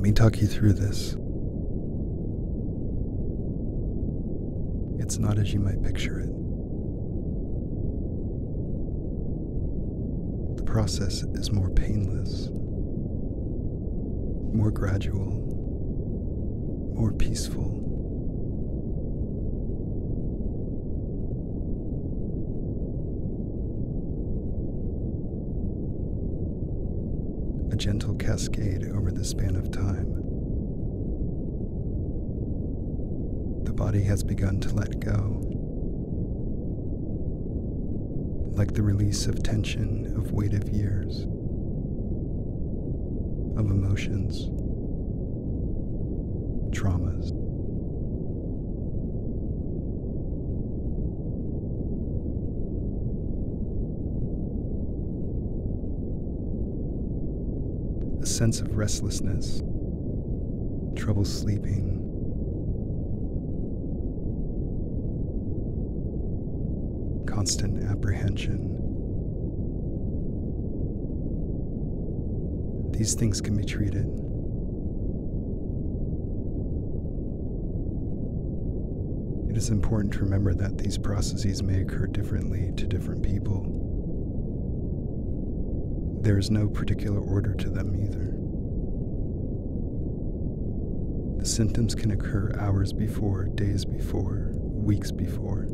Let me talk you through this. It's not as you might picture it. The process is more painless, more gradual, more peaceful. A gentle cascade over the span of time. The body has begun to let go, like the release of tension of weight of years, of emotions, traumas. A sense of restlessness, trouble sleeping, constant apprehension. These things can be treated. It is important to remember that these processes may occur differently to different people. There is no particular order to them either. The symptoms can occur hours before, days before, weeks before.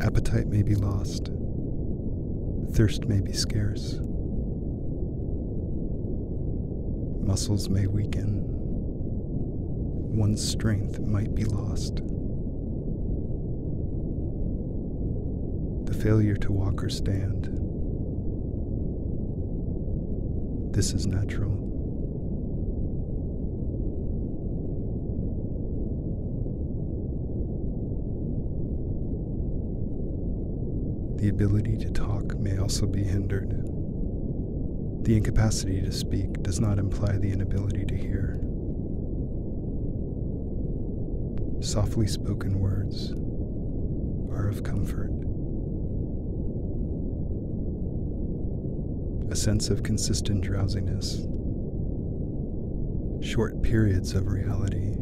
Appetite may be lost. Thirst may be scarce. Muscles may weaken. One's strength might be lost. The failure to walk or stand. This is natural. The ability to talk may also be hindered. The incapacity to speak does not imply the inability to hear. Softly spoken words are of comfort. A sense of consistent drowsiness, short periods of reality,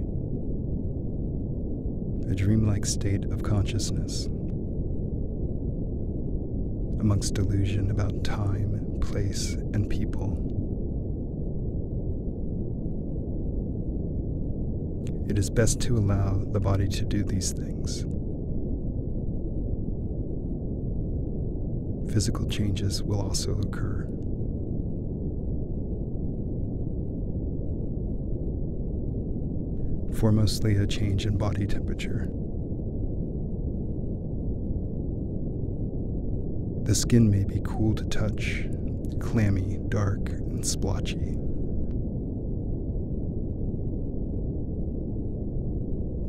a dreamlike state of consciousness amongst delusion about time, place, and people. It is best to allow the body to do these things. Physical changes will also occur. Foremostly, a change in body temperature. The skin may be cool to touch, clammy, dark, and splotchy.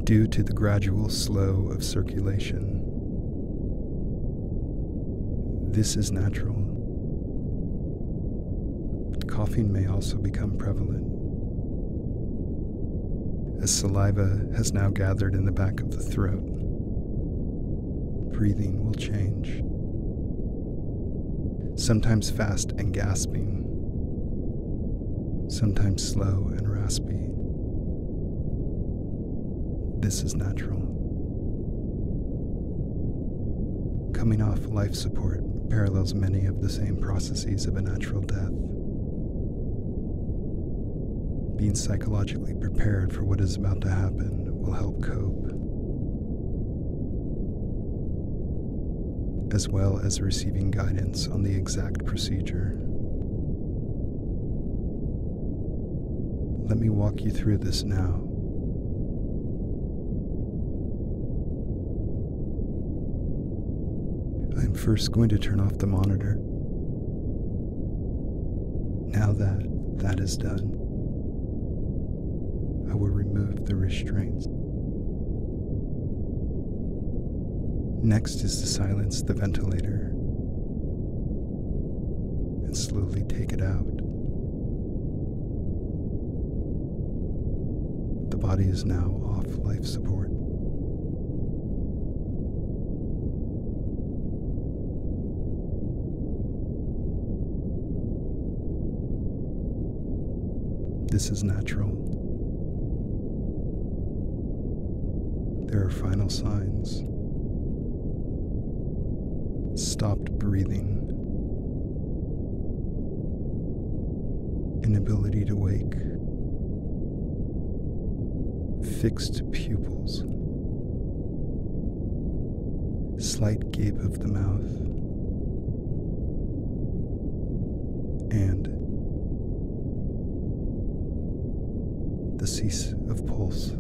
Due to the gradual slow of circulation. This is natural. Coughing may also become prevalent. As saliva has now gathered in the back of the throat, breathing will change sometimes fast and gasping, sometimes slow and raspy. This is natural. Coming off life support parallels many of the same processes of a natural death. Being psychologically prepared for what is about to happen will help cope. as well as receiving guidance on the exact procedure. Let me walk you through this now. I'm first going to turn off the monitor. Now that that is done, will remove the restraints. Next is to silence the ventilator and slowly take it out. The body is now off life support. This is natural. There are final signs. Stopped breathing. Inability to wake. Fixed pupils. Slight gape of the mouth. And the cease of pulse.